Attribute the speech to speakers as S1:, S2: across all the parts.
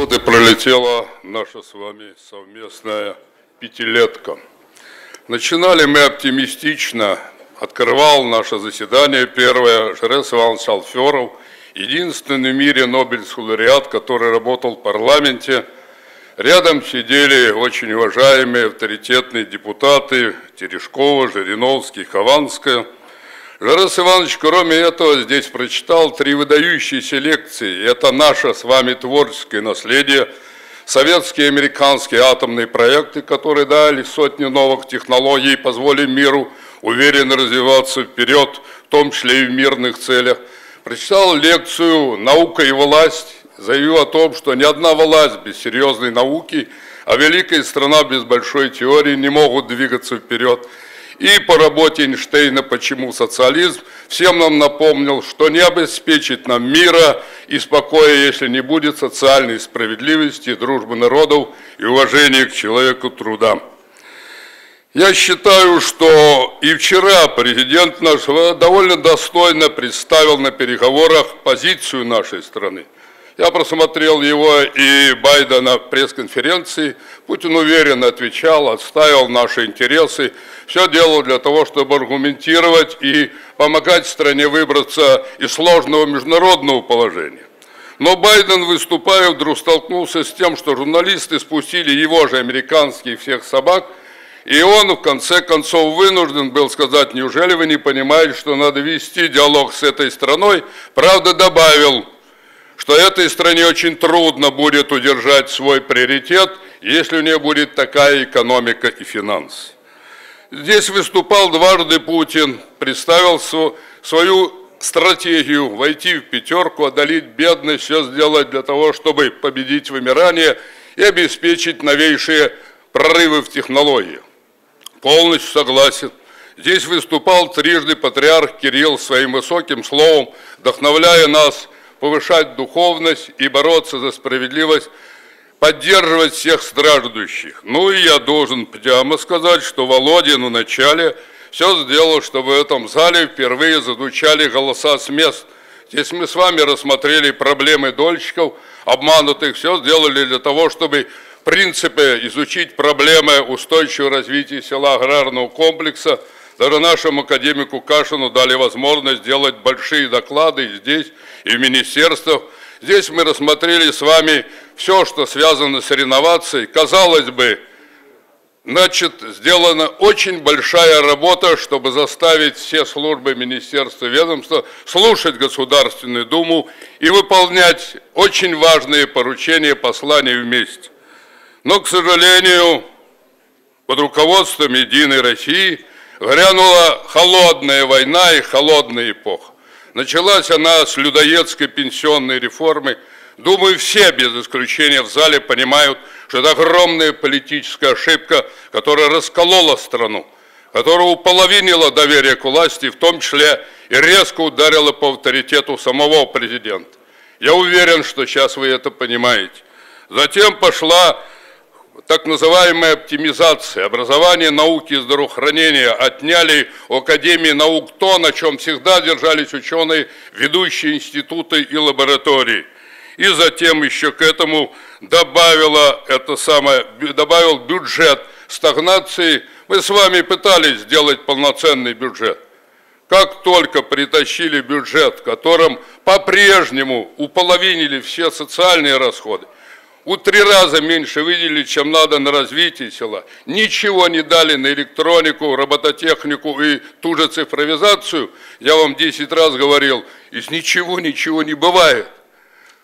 S1: Вот и пролетела наша с вами совместная пятилетка. Начинали мы оптимистично. Открывал наше заседание первое Жерес Иванович Алферов, единственный в мире Нобелевский лауреат, который работал в парламенте. Рядом сидели очень уважаемые авторитетные депутаты Терешкова, Жириновский, Хованская – Жарас Иванович, кроме этого, здесь прочитал три выдающиеся лекции. Это наше с вами творческое наследие, советские и американские атомные проекты, которые дали сотни новых технологий и позволили миру уверенно развиваться вперед, в том числе и в мирных целях. Прочитал лекцию «Наука и власть», заявил о том, что ни одна власть без серьезной науки, а великая страна без большой теории не могут двигаться вперед и по работе Эйнштейна «Почему социализм» всем нам напомнил, что не обеспечит нам мира и спокоя, если не будет социальной справедливости, дружбы народов и уважения к человеку труда. Я считаю, что и вчера президент наш довольно достойно представил на переговорах позицию нашей страны – я просмотрел его и Байдена пресс-конференции. Путин уверенно отвечал, отстаивал наши интересы. Все делал для того, чтобы аргументировать и помогать стране выбраться из сложного международного положения. Но Байден, выступая, вдруг столкнулся с тем, что журналисты спустили его же американских всех собак, и он в конце концов вынужден был сказать, неужели вы не понимаете, что надо вести диалог с этой страной? Правда, добавил, что этой стране очень трудно будет удержать свой приоритет, если у нее будет такая экономика и финансы. Здесь выступал дважды Путин, представил свою стратегию войти в пятерку, одолеть бедность, все сделать для того, чтобы победить вымирание и обеспечить новейшие прорывы в технологии. Полностью согласен. Здесь выступал трижды патриарх Кирилл своим высоким словом, вдохновляя нас – повышать духовность и бороться за справедливость, поддерживать всех страждущих. Ну и я должен прямо сказать, что Володин в начале все сделал, чтобы в этом зале впервые зазвучали голоса с мест. Здесь мы с вами рассмотрели проблемы дольщиков, обманутых, все сделали для того, чтобы в принципе изучить проблемы устойчивого развития села аграрного комплекса – даже нашему академику Кашину дали возможность делать большие доклады здесь, и в министерствах. Здесь мы рассмотрели с вами все, что связано с реновацией. Казалось бы, значит, сделана очень большая работа, чтобы заставить все службы министерства, ведомства слушать Государственную Думу и выполнять очень важные поручения, послания вместе. Но, к сожалению, под руководством «Единой России» Грянула холодная война и холодная эпоха. Началась она с людоедской пенсионной реформы. Думаю, все без исключения в зале понимают, что это огромная политическая ошибка, которая расколола страну, которая уполовинила доверие к власти, в том числе и резко ударила по авторитету самого президента. Я уверен, что сейчас вы это понимаете. Затем пошла так называемая оптимизация образования, науки и здравоохранения отняли у Академии наук то, на чем всегда держались ученые, ведущие институты и лаборатории. И затем еще к этому добавила это самое, добавил бюджет стагнации. Мы с вами пытались сделать полноценный бюджет. Как только притащили бюджет, в котором по-прежнему уполовинили все социальные расходы, у три раза меньше выделили, чем надо на развитие села. Ничего не дали на электронику, робототехнику и ту же цифровизацию. Я вам 10 раз говорил, из ничего ничего не бывает.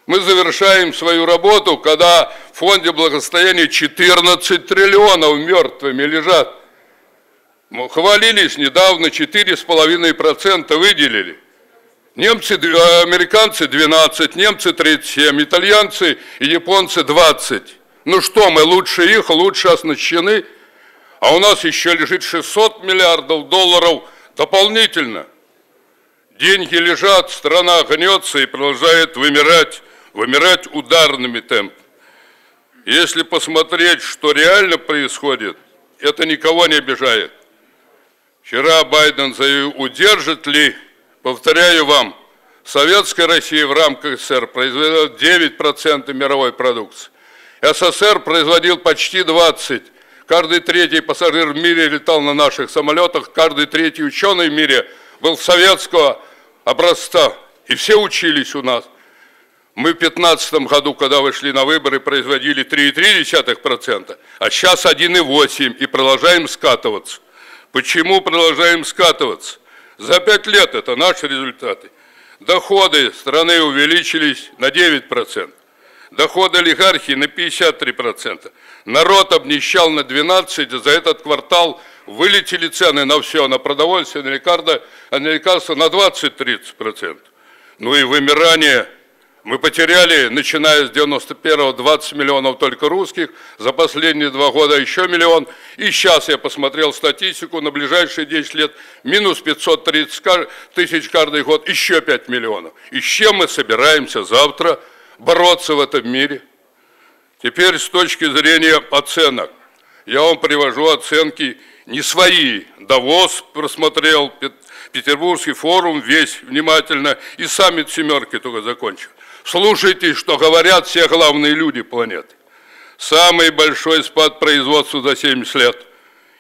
S1: Мы завершаем свою работу, когда в фонде благосостояния 14 триллионов мертвыми лежат. Хвалились недавно, 4,5% выделили. Немцы, э, американцы 12, немцы 37, итальянцы и японцы 20. Ну что, мы лучше их, лучше оснащены, а у нас еще лежит 600 миллиардов долларов дополнительно. Деньги лежат, страна гнется и продолжает вымирать, вымирать ударными темпами. Если посмотреть, что реально происходит, это никого не обижает. Вчера Байден заявил, удержит ли повторяю вам, Советская Россия в рамках СССР произвела 9% мировой продукции. СССР производил почти 20%. Каждый третий пассажир в мире летал на наших самолетах, каждый третий ученый в мире был советского образца. И все учились у нас. Мы в 2015 году, когда вышли на выборы, производили 3,3%, а сейчас 1,8% и продолжаем скатываться. Почему продолжаем скатываться? За пять лет это наши результаты. Доходы страны увеличились на 9%. Доходы олигархии на 53%. Народ обнищал на 12%, за этот квартал вылетели цены на все, на продовольствие, на лекарства, на лекарства на 20-30%. Ну и вымирание мы потеряли, начиная с 91-го, 20 миллионов только русских, за последние два года еще миллион. И сейчас я посмотрел статистику, на ближайшие 10 лет минус 530 тысяч каждый год, еще 5 миллионов. И с чем мы собираемся завтра бороться в этом мире? Теперь с точки зрения оценок. Я вам привожу оценки не свои. Давос просмотрел, Петербургский форум весь внимательно и саммит семерки только закончил. Слушайте, что говорят все главные люди планеты. Самый большой спад производства за 70 лет.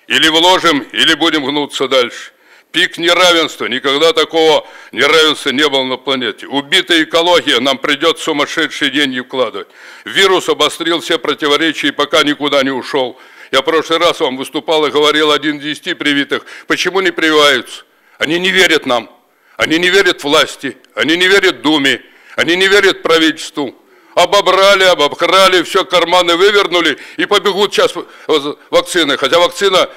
S1: Или вложим, или будем гнуться дальше. Пик неравенства. Никогда такого неравенства не было на планете. Убитая экология. Нам придется сумасшедшие деньги вкладывать. Вирус обострил все противоречия и пока никуда не ушел. Я в прошлый раз вам выступал и говорил, один из десяти привитых. Почему не прививаются? Они не верят нам. Они не верят власти. Они не верят Думе. Они не верят правительству. Обобрали, обобрали, все карманы вывернули и побегут сейчас вакцины. Хотя вакцина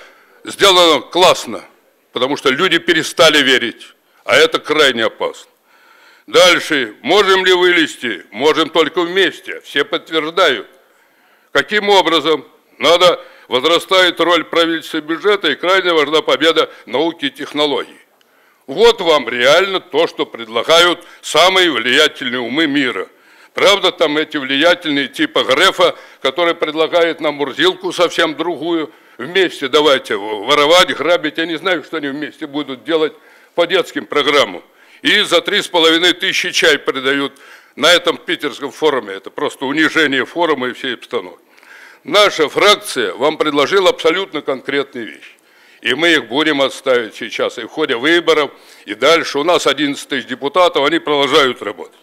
S1: сделана классно, потому что люди перестали верить. А это крайне опасно. Дальше. Можем ли вылезти? Можем только вместе. Все подтверждают. Каким образом? Надо, возрастает роль правительства бюджета и крайне важна победа науки и технологий. Вот вам реально то, что предлагают самые влиятельные умы мира. Правда, там эти влиятельные типа Грефа, который предлагает нам Мурзилку совсем другую. Вместе давайте воровать, грабить. Я не знаю, что они вместе будут делать по детским программам. И за три с половиной тысячи чай придают на этом питерском форуме. Это просто унижение форума и всей обстановки. Наша фракция вам предложила абсолютно конкретные вещи. И мы их будем отставить сейчас и в ходе выборов, и дальше. У нас 11 тысяч депутатов, они продолжают работать.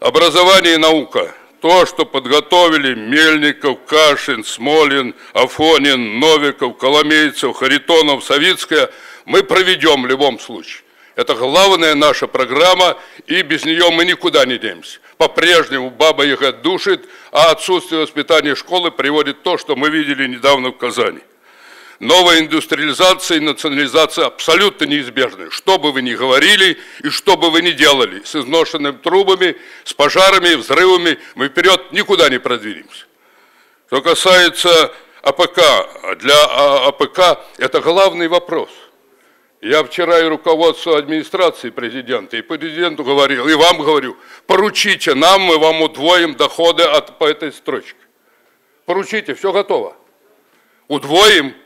S1: Образование и наука. То, что подготовили Мельников, Кашин, Смолин, Афонин, Новиков, Коломейцев, Харитонов, Савицкая, мы проведем в любом случае. Это главная наша программа, и без нее мы никуда не денемся. По-прежнему баба их душит, а отсутствие воспитания школы приводит то, что мы видели недавно в Казани. Новая индустриализация и национализация абсолютно неизбежны. Что бы вы ни говорили и что бы вы ни делали, с изношенными трубами, с пожарами, взрывами, мы вперед никуда не продвинемся. Что касается АПК, для АПК это главный вопрос. Я вчера и руководству администрации президента, и президенту говорил, и вам говорю, поручите нам, мы вам удвоим доходы от, по этой строчке. Поручите, все готово. Удвоим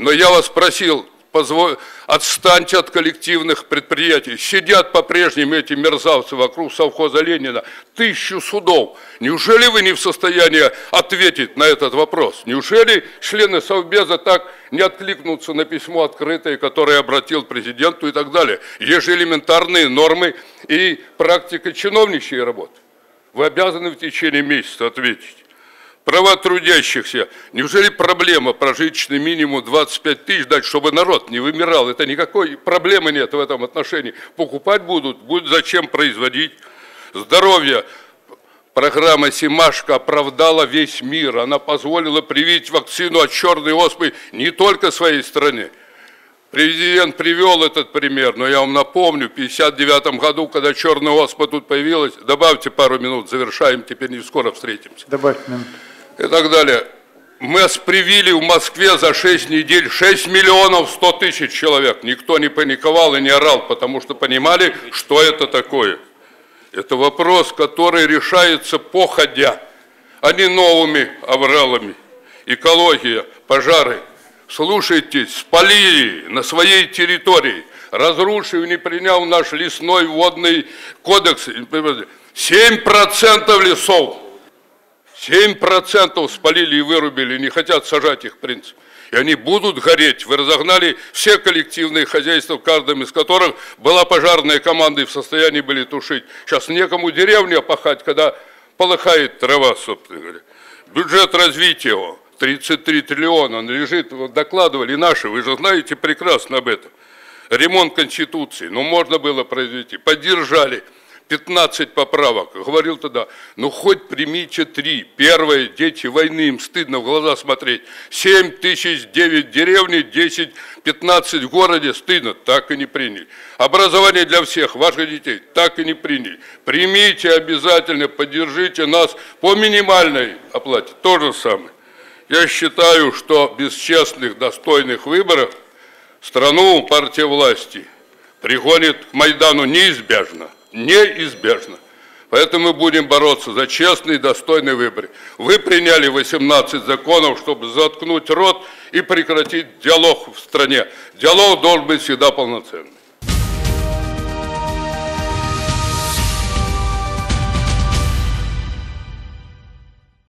S1: но я вас просил, позволь, отстаньте от коллективных предприятий. Сидят по-прежнему эти мерзавцы вокруг совхоза Ленина. Тысячу судов. Неужели вы не в состоянии ответить на этот вопрос? Неужели члены Совбеза так не откликнутся на письмо открытое, которое обратил президенту и так далее? Есть же элементарные нормы и практика чиновничьей работы. Вы обязаны в течение месяца ответить права трудящихся. Неужели проблема прожиточный минимум 25 тысяч дать, чтобы народ не вымирал? Это никакой проблемы нет в этом отношении. Покупать будут, будет зачем производить. Здоровье. Программа «Симашка» оправдала весь мир. Она позволила привить вакцину от черной оспы не только своей стране. Президент привел этот пример, но я вам напомню, в 1959 году, когда черная оспа тут появилась, добавьте пару минут, завершаем, теперь не скоро встретимся. Добавь минут и так далее. Мы привили в Москве за 6 недель 6 миллионов 100 тысяч человек. Никто не паниковал и не орал, потому что понимали, что это такое. Это вопрос, который решается походя, а не новыми авралами. Экология, пожары. Слушайте, спалили на своей территории разрушив не принял наш лесной водный кодекс, 7% лесов, 7% спалили и вырубили, не хотят сажать их, в. И они будут гореть. Вы разогнали все коллективные хозяйства, в каждом из которых была пожарная команда и в состоянии были тушить. Сейчас некому деревню опахать, когда полыхает трава, собственно говоря. Бюджет развития его 33 триллиона, он лежит, вот докладывали наши, вы же знаете прекрасно об этом. Ремонт Конституции, ну можно было произвести, поддержали. 15 поправок. Говорил тогда, ну хоть примите три. Первое, дети войны, им стыдно в глаза смотреть. 7 тысяч, 9 деревни, 10, 15 в городе, стыдно, так и не приняли. Образование для всех, ваших детей, так и не приняли. Примите обязательно, поддержите нас по минимальной оплате, то же самое. Я считаю, что без честных, достойных выборов страну партия власти пригонит к Майдану неизбежно – неизбежно. Поэтому мы будем бороться за честный и достойный выбор. Вы приняли 18 законов, чтобы заткнуть рот и прекратить диалог в стране. Диалог должен быть всегда полноценным.